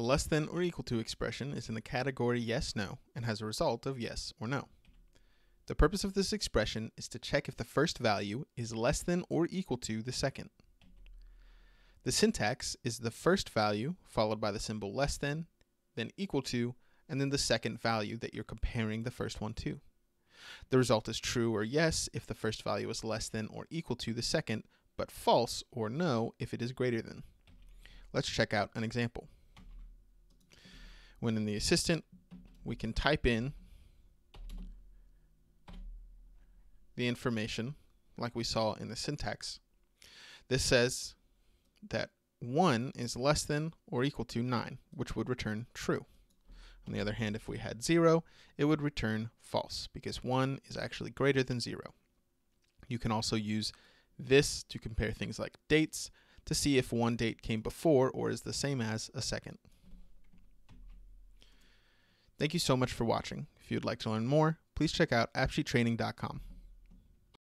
A less than or equal to expression is in the category yes, no, and has a result of yes or no. The purpose of this expression is to check if the first value is less than or equal to the second. The syntax is the first value followed by the symbol less than, then equal to, and then the second value that you're comparing the first one to. The result is true or yes if the first value is less than or equal to the second, but false or no if it is greater than. Let's check out an example. When in the assistant, we can type in the information like we saw in the syntax. This says that 1 is less than or equal to 9, which would return true. On the other hand, if we had 0, it would return false because 1 is actually greater than 0. You can also use this to compare things like dates to see if one date came before or is the same as a second. Thank you so much for watching. If you'd like to learn more, please check out appsheettraining.com.